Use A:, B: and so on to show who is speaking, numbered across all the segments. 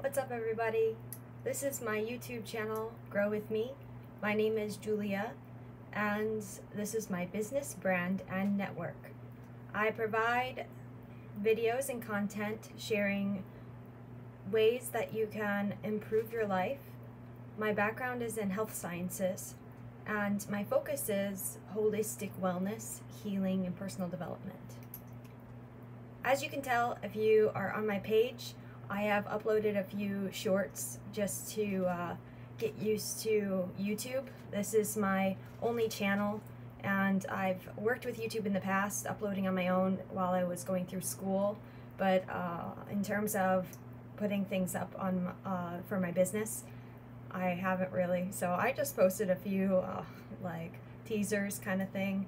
A: What's up, everybody? This is my YouTube channel, Grow With Me. My name is Julia, and this is my business brand and network. I provide videos and content sharing ways that you can improve your life. My background is in health sciences, and my focus is holistic wellness, healing, and personal development. As you can tell, if you are on my page, I have uploaded a few shorts just to uh, get used to YouTube. This is my only channel, and I've worked with YouTube in the past, uploading on my own while I was going through school. But uh, in terms of putting things up on uh, for my business, I haven't really. So I just posted a few uh, like teasers kind of thing.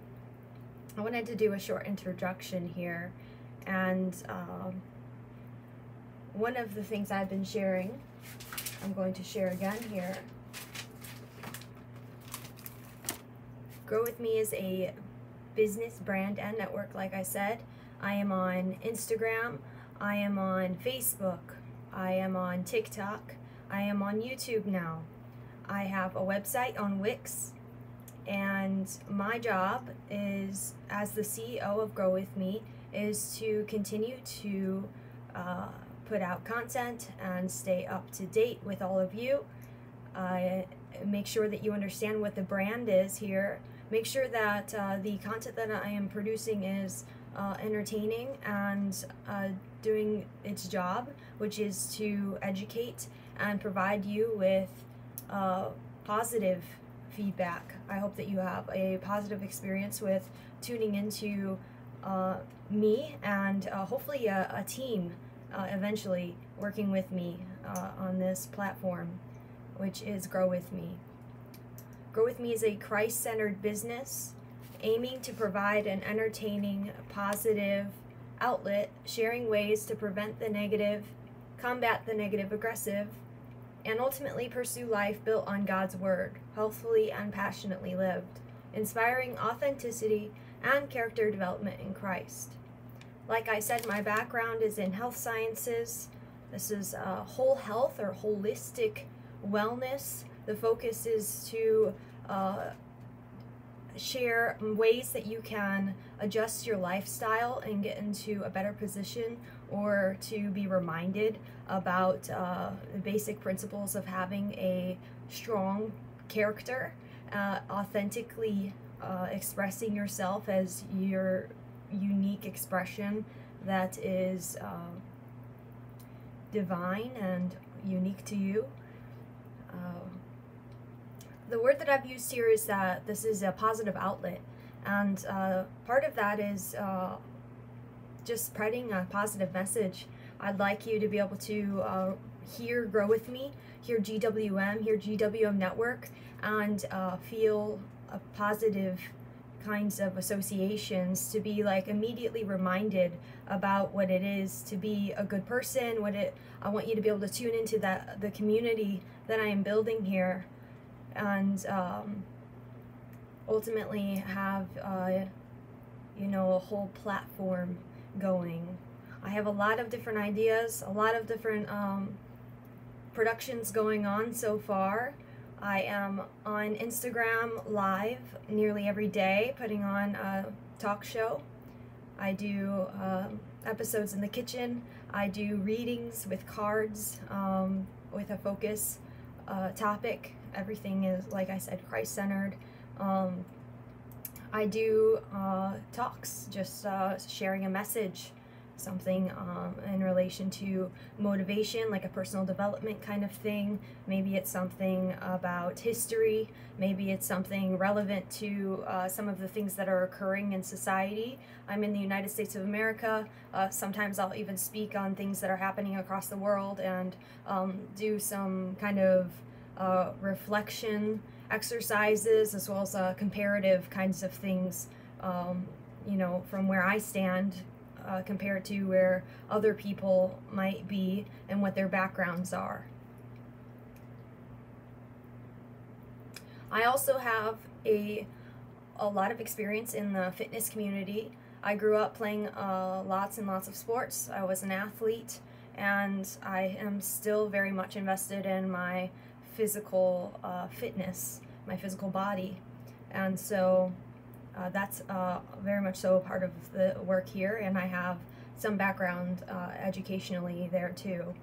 A: I wanted to do a short introduction here and um, one of the things I've been sharing, I'm going to share again here. Grow With Me is a business brand and network, like I said. I am on Instagram, I am on Facebook, I am on TikTok, I am on YouTube now. I have a website on Wix, and my job is, as the CEO of Grow With Me, is to continue to uh, put out content and stay up to date with all of you. Make sure that you understand what the brand is here. Make sure that uh, the content that I am producing is uh, entertaining and uh, doing its job, which is to educate and provide you with uh, positive feedback. I hope that you have a positive experience with tuning into uh, me and hopefully a, a team uh, eventually working with me uh, on this platform, which is Grow With Me. Grow With Me is a Christ centered business aiming to provide an entertaining, positive outlet, sharing ways to prevent the negative, combat the negative aggressive, and ultimately pursue life built on God's Word, healthfully and passionately lived, inspiring authenticity and character development in Christ. Like I said, my background is in health sciences. This is uh, whole health or holistic wellness. The focus is to uh, share ways that you can adjust your lifestyle and get into a better position or to be reminded about uh, the basic principles of having a strong character, uh, authentically uh, expressing yourself as your unique expression that is uh, divine and unique to you. Uh, the word that I've used here is that this is a positive outlet, and uh, part of that is uh, just spreading a positive message. I'd like you to be able to uh, hear Grow With Me, hear GWM, hear GWM Network, and uh, feel a positive kinds of associations to be like immediately reminded about what it is to be a good person what it i want you to be able to tune into that the community that i am building here and um, ultimately have uh, you know a whole platform going. I have a lot of different ideas a lot of different um, productions going on so far I am on Instagram live nearly every day, putting on a talk show. I do um, episodes in the kitchen. I do readings with cards um, with a focus uh, topic. Everything is, like I said, Christ centered. Um, I do uh, talks, just uh, sharing a message something um, in relation to motivation, like a personal development kind of thing. Maybe it's something about history. Maybe it's something relevant to uh, some of the things that are occurring in society. I'm in the United States of America. Uh, sometimes I'll even speak on things that are happening across the world and um, do some kind of uh, reflection exercises as well as uh, comparative kinds of things. Um, you know, from where I stand uh, compared to where other people might be and what their backgrounds are. I also have a, a lot of experience in the fitness community. I grew up playing uh, lots and lots of sports. I was an athlete and I am still very much invested in my physical uh, fitness, my physical body. And so uh, that's uh, very much so a part of the work here, and I have some background uh, educationally there too.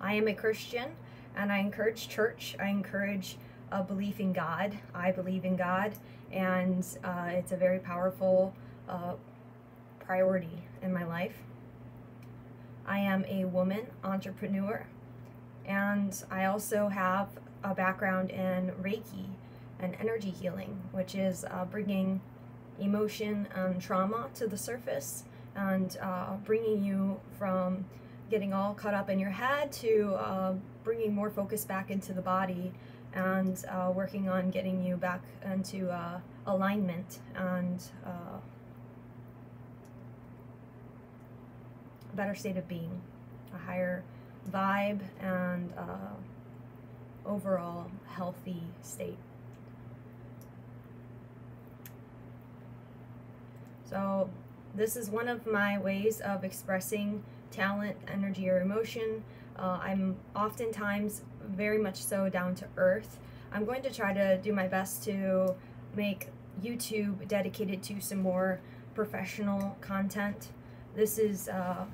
A: I am a Christian, and I encourage church. I encourage a belief in God. I believe in God, and uh, it's a very powerful uh, priority in my life. I am a woman entrepreneur, and I also have a background in Reiki and energy healing, which is uh, bringing emotion and trauma to the surface and uh, bringing you from getting all caught up in your head to uh, bringing more focus back into the body and uh, working on getting you back into uh, alignment and uh, a better state of being, a higher vibe, and overall healthy state. So, this is one of my ways of expressing talent, energy, or emotion. Uh, I'm oftentimes very much so down to earth. I'm going to try to do my best to make YouTube dedicated to some more professional content. This is uh,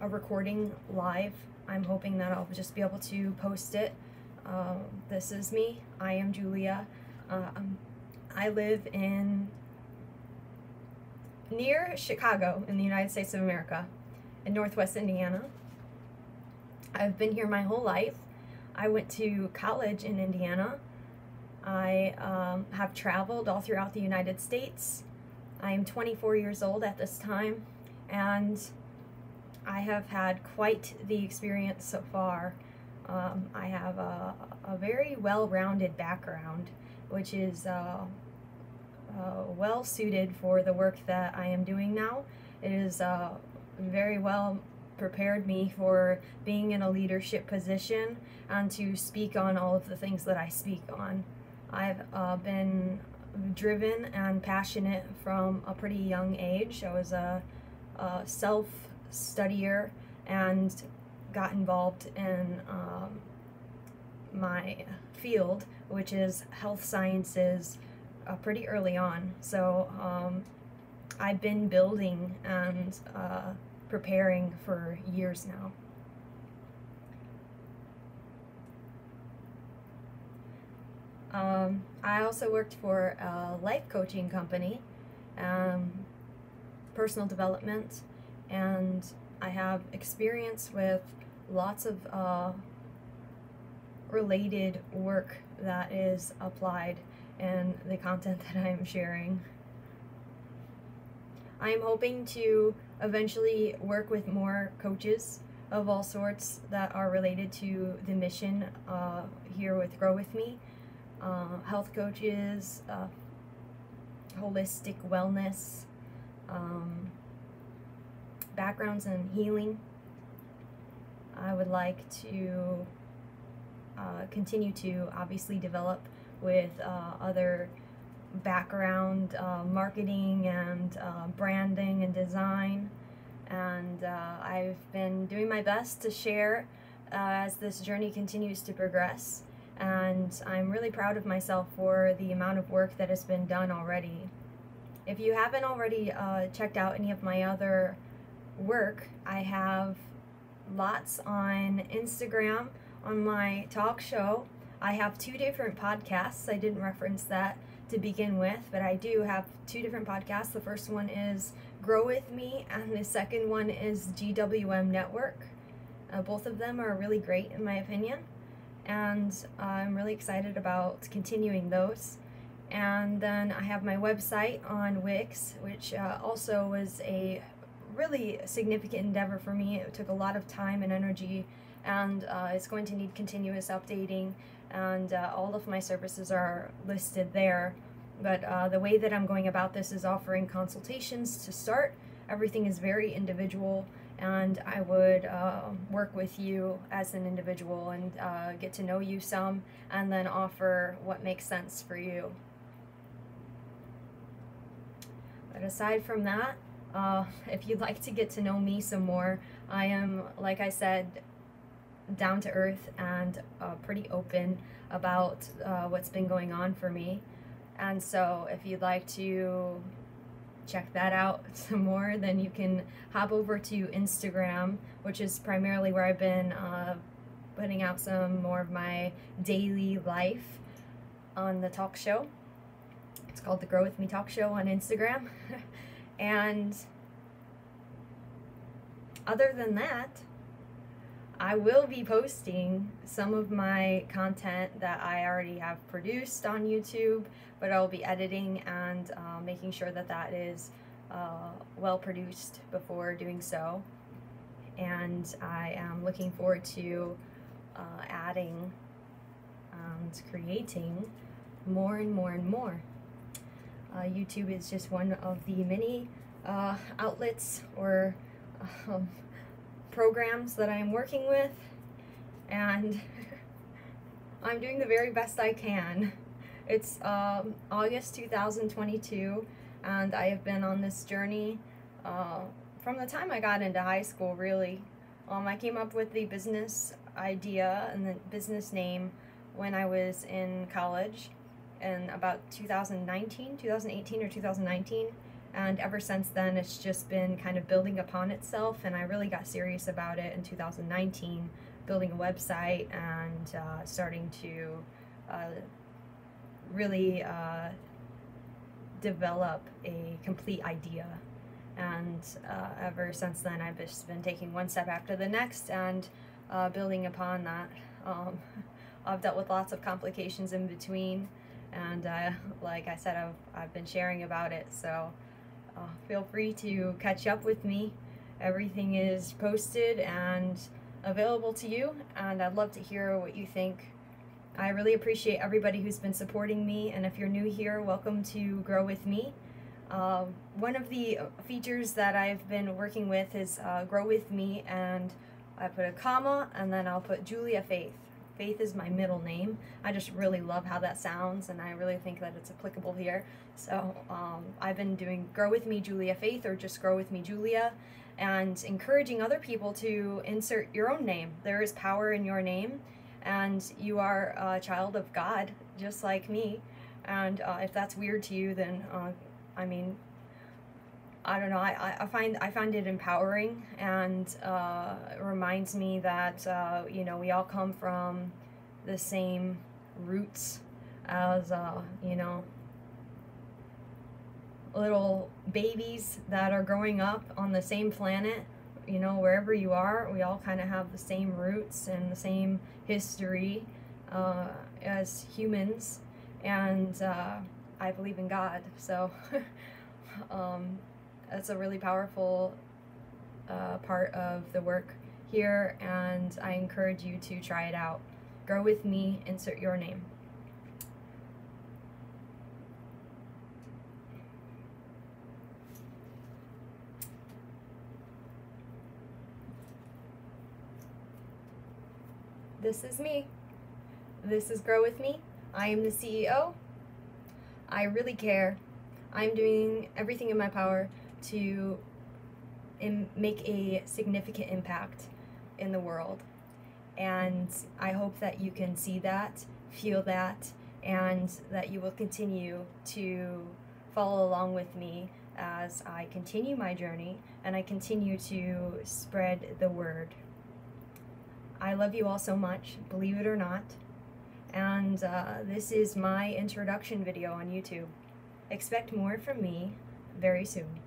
A: a recording live. I'm hoping that I'll just be able to post it. Uh, this is me. I am Julia. Uh, um, I live in near Chicago in the United States of America, in Northwest Indiana. I've been here my whole life. I went to college in Indiana. I um, have traveled all throughout the United States. I am 24 years old at this time, and I have had quite the experience so far. Um, I have a, a very well rounded background, which is uh, uh, well suited for the work that I am doing now. It is uh, very well prepared me for being in a leadership position and to speak on all of the things that I speak on. I've uh, been driven and passionate from a pretty young age. I was a, a self studier and got involved in um, my field, which is health sciences, uh, pretty early on. So um, I've been building and uh, preparing for years now. Um, I also worked for a life coaching company, um, personal development, and I have experience with lots of uh, related work that is applied in the content that I'm sharing. I'm hoping to eventually work with more coaches of all sorts that are related to the mission uh, here with Grow With Me. Uh, health coaches, uh, holistic wellness, um, backgrounds in healing. I would like to uh, continue to obviously develop with uh, other background uh, marketing and uh, branding and design. And uh, I've been doing my best to share uh, as this journey continues to progress. And I'm really proud of myself for the amount of work that has been done already. If you haven't already checked out any of my other work, I have lots on Instagram on my talk show. I have two different podcasts. I didn't reference that to begin with, but I do have two different podcasts. The first one is Grow With Me, and the second one is GWM Network. Uh, both of them are really great, in my opinion, and I'm really excited about continuing those. And then I have my website on Wix, which uh, also was a really significant endeavor for me. It took a lot of time and energy, and uh, it's going to need continuous updating. And uh, all of my services are listed there. But uh, the way that I'm going about this is offering consultations to start. Everything is very individual, and I would uh, work with you as an individual and uh, get to know you some, and then offer what makes sense for you. But aside from that, Uh, if you'd like to get to know me some more, I am, like I said, down to earth and uh, pretty open about uh, what's been going on for me. And so, if you'd like to check that out some more, then you can hop over to Instagram, which is primarily where I've been uh, putting out some more of my daily life on the talk show. It's called the Grow With Me Talk Show on Instagram. and other than that, I will be posting some of my content that I already have produced on YouTube, but I'll be editing and uh, making sure that that is uh, well produced before doing so. And I am looking forward to uh, adding and creating more and more and more. Uh, YouTube is just one of the many uh, outlets or um, programs that I'm working with, and I'm doing the very best I can. It's um, August 2022, and I have been on this journey uh, from the time I got into high school, really. Um, I came up with the business idea and the business name when I was in college in about 2019, 2018 or 2019 and ever since then it's just been kind of building upon itself. And i really got serious about it in 2019 building a website and uh, starting to uh, really uh, develop a complete idea. And uh, ever since then i've just been taking one step after the next and uh, building upon that. Um, i've dealt with lots of complications in between. And uh, like i said I've, I've been sharing about it. So uh, feel free to catch up with me. Everything is posted and available to you, and I'd love to hear what you think. I really appreciate everybody who's been supporting me, and if you're new here, welcome to Grow With Me. Uh, one of the features that I've been working with is uh, Grow With Me, and I put a comma, and then I'll put Julia Faith. Faith is my middle name. I just really love how that sounds, and I really think that it's applicable here. So um, I've been doing Grow With Me Julia Faith or just Grow With Me Julia and encouraging other people to insert your own name. There is power in your name, and you are a child of God, just like me. And uh, if that's weird to you, then uh, I mean, I don't know. I, I find I find it empowering and uh, reminds me that uh, you know we all come from the same roots as uh, you know little babies that are growing up on the same planet. You know, wherever you are, we all kind of have the same roots and the same history uh, as humans. And uh, I believe in God, so um, that's a really powerful uh, part of the work here. And I encourage you to try it out. Grow with me. Insert your name. This is me. This is Grow With Me. I am the CEO. I really care. I'm doing everything in my power to make a significant impact in the world. And I hope that you can see that, feel that, and that you will continue to follow along with me as I continue my journey and I continue to spread the word. I love you all so much, believe it or not. And uh, this is my introduction video on YouTube. Expect more from me very soon.